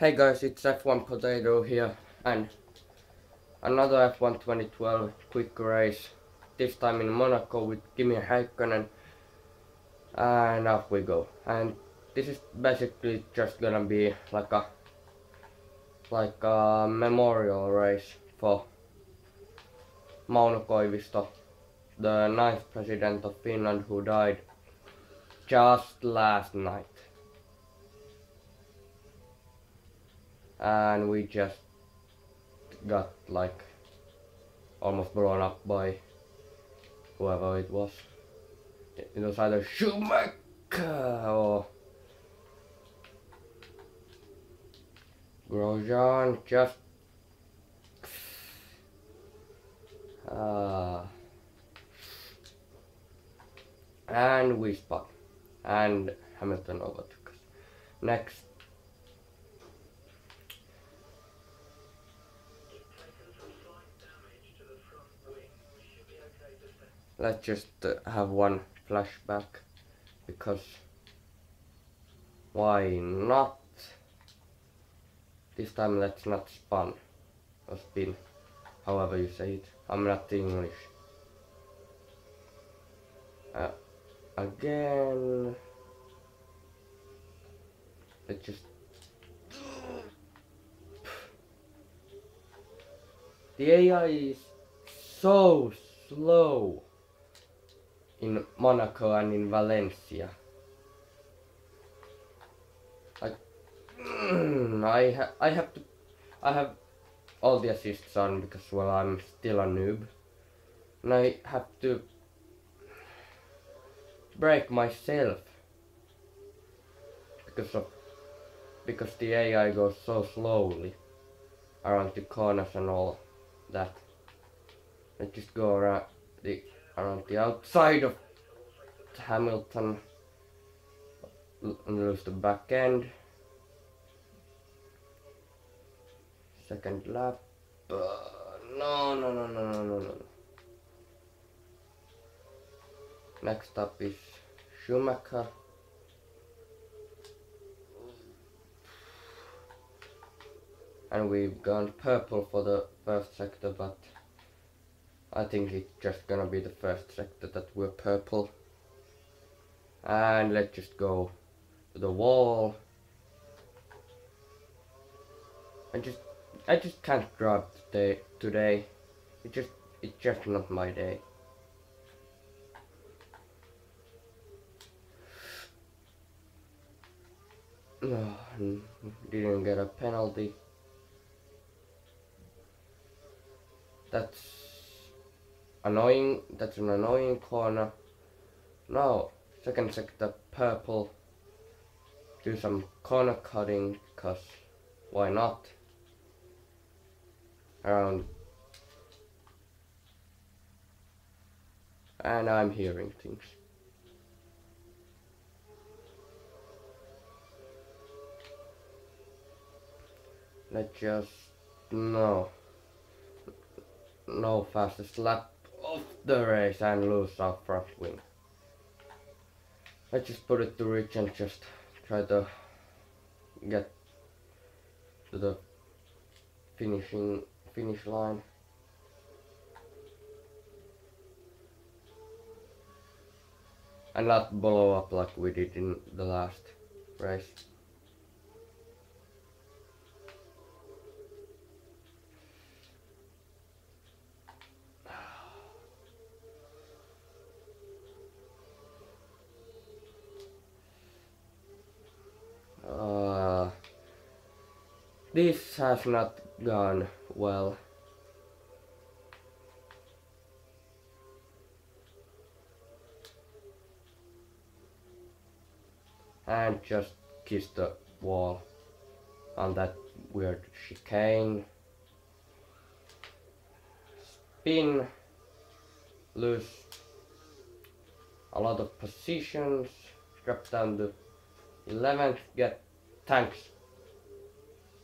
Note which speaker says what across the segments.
Speaker 1: Hey guys, it's F1 Potato here and another F1 2012 quick race. This time in Monaco with Kimi Räikkönen and off we go. And this is basically just gonna be like a like a memorial race for Mauno Koivisto, the ninth president of Finland who died just last night. And we just got like almost blown up by whoever it was. It was either Schumacher or Grosjean just uh, and we spun and Hamilton overtook us. Next let's just uh, have one flashback because why not? This time let's not spun or spin however you say it. I'm not English. Uh, again. Let's just the AI is so slow in Monaco and in Valencia. Like, I ha I have to, I have all the assists on because well I'm still a noob, and I have to brake myself because of because the AI goes so slowly around the corners and all that. I just go around the around the outside of Hamilton and lose the back end. Second lap. Uh, no, no, no, no, no, no, no. Next up is Schumacher. And we've gone purple for the first sector, but I think it's just gonna be the first sector that we're purple. And let's just go to the wall. I just I just can't drive today today. It just it's just not my day. No, didn't get a penalty. That's annoying that's an annoying corner. Now second sector purple. Do some corner cutting because why not? Around. And I'm hearing things. Let's just no. No fastest lap the race and lose our front wing. Let's just put it to reach and just try to get to the finishing finish line. And not blow up like we did in the last race. This has not gone well. And just kiss the wall on that weird chicane. Spin, lose a lot of positions, drop down to 11th, get tanks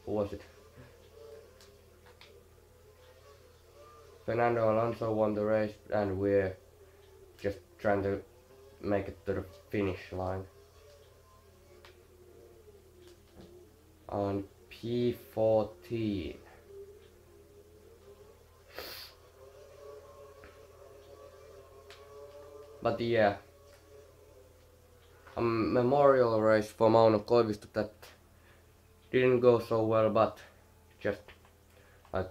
Speaker 1: who was it? Fernando Alonso won the race and we're just trying to make it to the finish line. On P14. But yeah, a memorial race for Mauno Koivisto that didn't go so well, but just like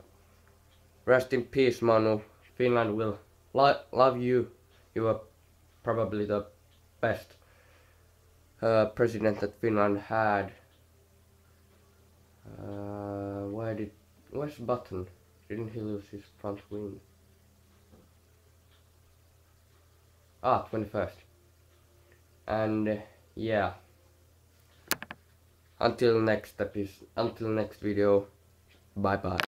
Speaker 1: rest in peace, Mauno. Finland will lo love you. You are probably the best uh, president that Finland had. Uh, why did where's Button? Didn't he lose his front wing? Ah, 21st. And uh, yeah. Until next episode, until next video. Bye bye.